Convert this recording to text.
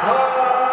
Time!